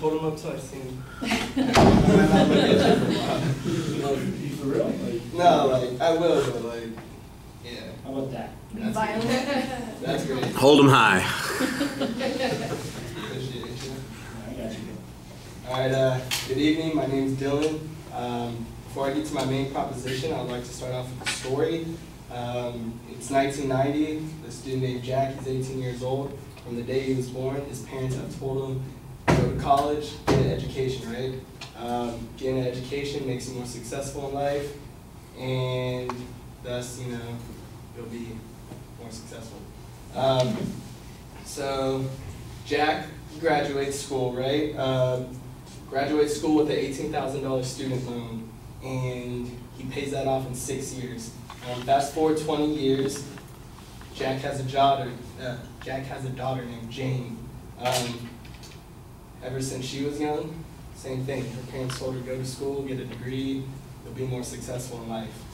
hold him up till I see him. I might not look at you for a while. For real? Like, No, like, I will, but like, yeah, How about that? That's- violent. that's great. Hold 'em high. I got you. All right, uh, good evening, my name's Dylan. Um, before I get to my main proposition, I'd like to start off with a story. Um, it's 1990, the student named Jack, he's 18 years old. From the day he was born, his parents have told him, go college, get an education, right? Um, getting an education makes you more successful in life, and thus, you know, you'll be more successful. Um, so, Jack graduates school, right? Um, graduates school with an eighteen thousand dollar student loan, and he pays that off in six years. Um, fast forward twenty years, Jack has a daughter. Uh, Jack has a daughter named Jane. Um, ever since she was young, same thing. Her parents told her go to school, get a degree, you'll be more successful in life.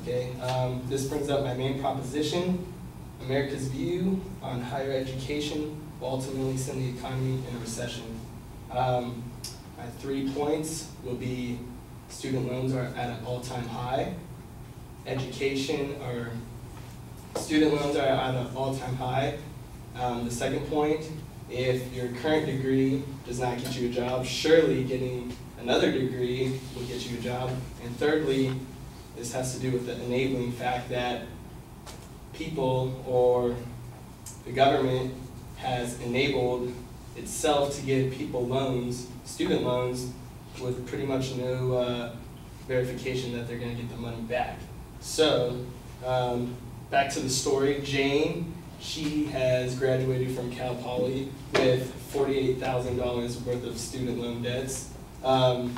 Okay. Um, this brings up my main proposition. America's view on higher education will ultimately send the economy in a recession. Um, my three points will be student loans are at an all-time high, education or student loans are at an all-time high. Um, the second point, if your current degree does not get you a job, surely getting another degree will get you a job. And thirdly, this has to do with the enabling fact that people or the government has enabled itself to give people loans, student loans, with pretty much no uh, verification that they're going to get the money back. So, um, back to the story. Jane, she has graduated from Cal Poly with $48,000 worth of student loan debts, um,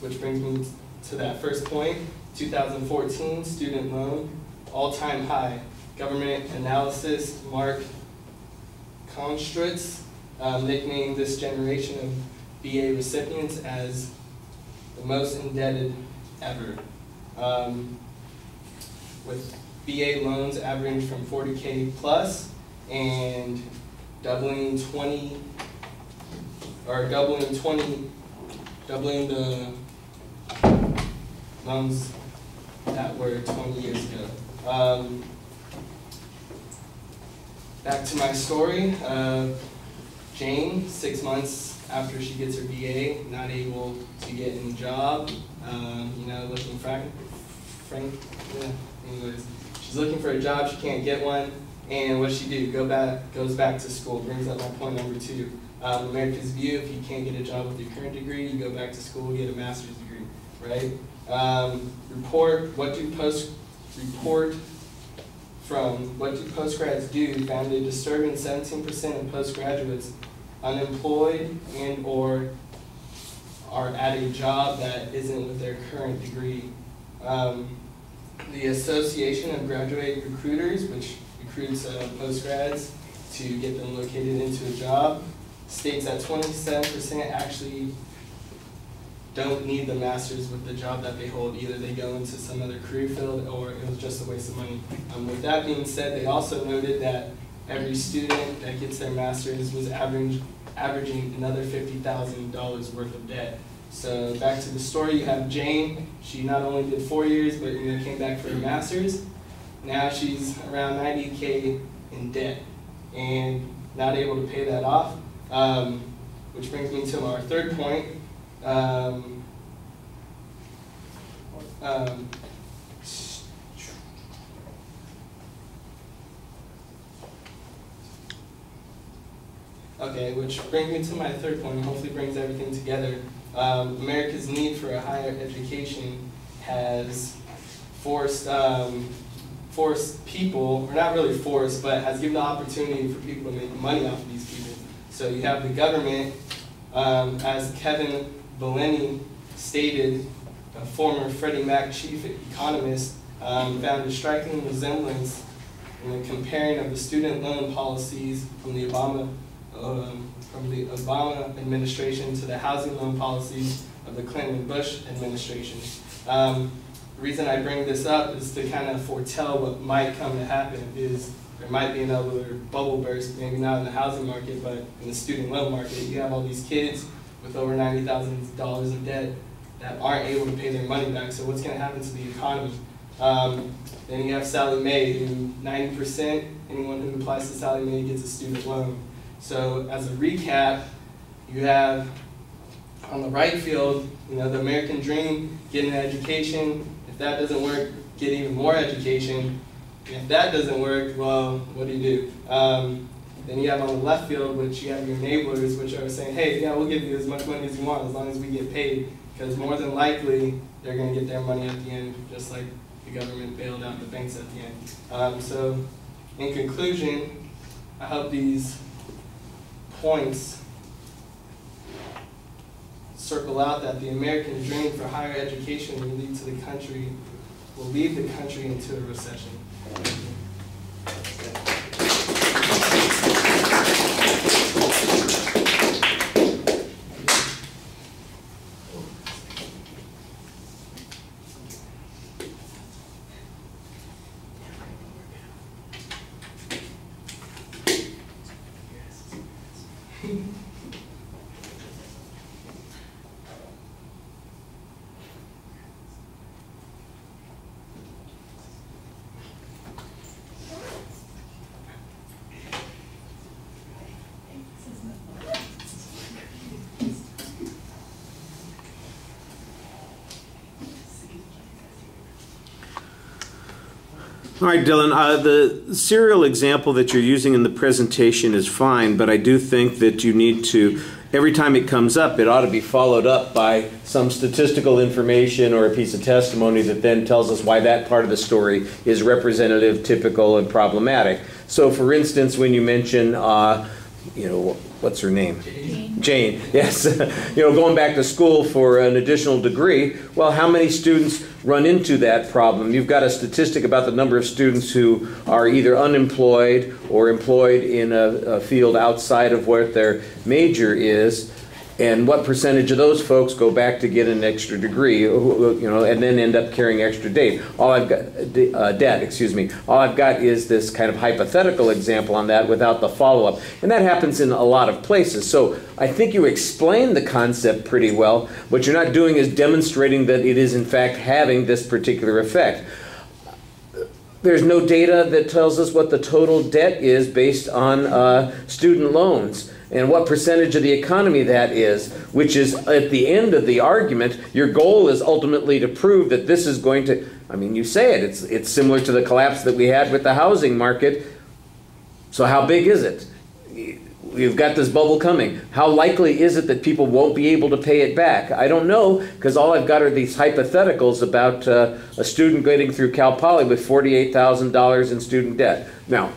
which brings me to that first point. 2014 student loan, all-time high. Government analysis, Mark Kantrowitz um, nicknamed this generation of BA recipients as the most indebted ever. Um, with BA loans average from 40K plus and doubling 20, or doubling 20, doubling the loans that were 20 years ago. Um, back to my story. Uh, Jane, six months after she gets her BA, not able to get a job. Um, you know, looking frank, frank. Yeah. Anyways, she's looking for a job. She can't get one. And what she do? Go back, goes back to school. Brings up my point number two. Um, America's view: if you can't get a job with your current degree, you go back to school, get a master's degree, right? Um, report. What do post report from what do postgrads do found a disturbing 17% of postgraduates unemployed and or are at a job that isn't with their current degree. Um, the Association of Graduate Recruiters, which recruits uh, postgrads to get them located into a job, states that 27% actually don't need the master's with the job that they hold. Either they go into some other career field or it was just a waste of money. Um, with that being said, they also noted that every student that gets their master's was average, averaging another $50,000 worth of debt. So back to the story, you have Jane. She not only did four years, but you know, came back for her master's. Now she's around 90K in debt and not able to pay that off. Um, which brings me to our third point. Um, um, okay, which brings me to my third point, and hopefully brings everything together. Um, America's need for a higher education has forced um, forced people, or not really forced, but has given the opportunity for people to make money off of these people. So you have the government, um, as Kevin Bellini stated, a former Freddie Mac chief economist, um, found a striking resemblance in the comparing of the student loan policies from the Obama um, from the Obama administration to the housing loan policies of the Clinton Bush administration. Um, the reason I bring this up is to kind of foretell what might come to happen is there might be another bubble burst, maybe not in the housing market, but in the student loan market. You have all these kids with over ninety thousand dollars in debt that aren't able to pay their money back. So what's going to happen to the economy? Um, then you have Sallie Mae, who ninety percent anyone who applies to Sallie Mae gets a student loan. So as a recap, you have on the right field, you know, the American dream, get an education. If that doesn't work, get even more education. If that doesn't work, well, what do you do? Um, then you have on the left field, which you have your neighbors, which are saying, hey, yeah, we'll give you as much money as you want as long as we get paid. Because more than likely, they're going to get their money at the end, just like the government bailed out the banks at the end. Um, so, in conclusion, I hope these points circle out that the American dream for higher education will lead to the country, will lead the country into a recession. All right, Dylan, uh, the serial example that you're using in the presentation is fine, but I do think that you need to, every time it comes up, it ought to be followed up by some statistical information or a piece of testimony that then tells us why that part of the story is representative, typical, and problematic. So, for instance, when you mention, uh, you know, what's her name? Jane, yes. you know, going back to school for an additional degree, well, how many students run into that problem? You've got a statistic about the number of students who are either unemployed or employed in a, a field outside of what their major is. And what percentage of those folks go back to get an extra degree, you know, and then end up carrying extra debt? All I've got, uh, debt, excuse me. All I've got is this kind of hypothetical example on that without the follow-up, and that happens in a lot of places. So I think you explain the concept pretty well. What you're not doing is demonstrating that it is in fact having this particular effect. There's no data that tells us what the total debt is based on uh, student loans and what percentage of the economy that is, which is at the end of the argument, your goal is ultimately to prove that this is going to, I mean, you say it, it's, it's similar to the collapse that we had with the housing market. So, how big is it? You've got this bubble coming. How likely is it that people won't be able to pay it back? I don't know, because all I've got are these hypotheticals about uh, a student getting through Cal Poly with $48,000 in student debt. Now,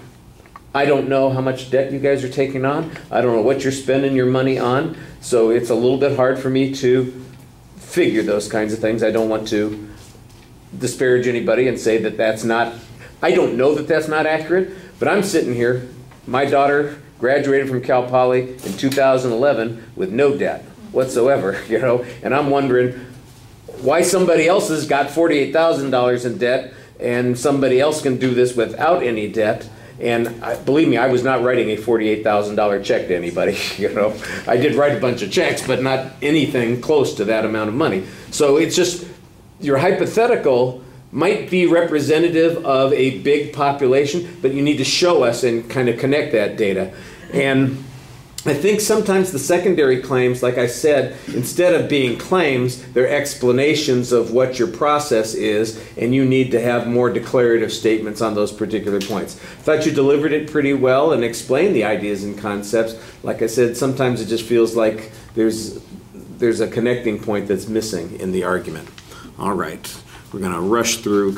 I don't know how much debt you guys are taking on. I don't know what you're spending your money on. So it's a little bit hard for me to figure those kinds of things. I don't want to disparage anybody and say that that's not, I don't know that that's not accurate, but I'm sitting here. My daughter graduated from Cal Poly in 2011 with no debt whatsoever, you know, and I'm wondering why somebody else has got $48,000 in debt and somebody else can do this without any debt and I, believe me, I was not writing a $48,000 check to anybody. You know, I did write a bunch of checks, but not anything close to that amount of money. So it's just your hypothetical might be representative of a big population, but you need to show us and kind of connect that data. And I think sometimes the secondary claims, like I said, instead of being claims, they're explanations of what your process is, and you need to have more declarative statements on those particular points. Thought you delivered it pretty well and explained the ideas and concepts. Like I said, sometimes it just feels like there's there's a connecting point that's missing in the argument. All right, we're going to rush through.